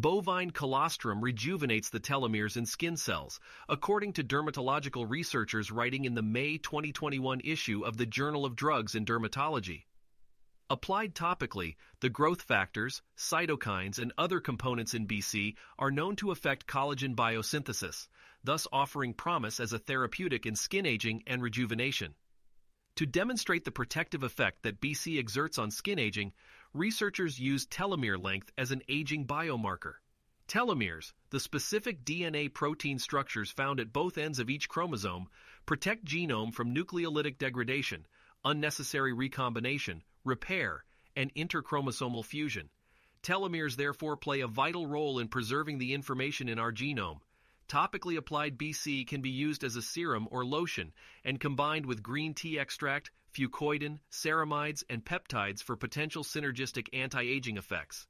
Bovine colostrum rejuvenates the telomeres in skin cells, according to dermatological researchers writing in the May 2021 issue of the Journal of Drugs in Dermatology. Applied topically, the growth factors, cytokines, and other components in BC are known to affect collagen biosynthesis, thus offering promise as a therapeutic in skin aging and rejuvenation. To demonstrate the protective effect that BC exerts on skin aging, researchers used telomere length as an aging biomarker. Telomeres, the specific DNA protein structures found at both ends of each chromosome, protect genome from nucleolytic degradation, unnecessary recombination, repair, and interchromosomal fusion. Telomeres therefore play a vital role in preserving the information in our genome. Topically applied BC can be used as a serum or lotion and combined with green tea extract, fucoidan, ceramides, and peptides for potential synergistic anti-aging effects.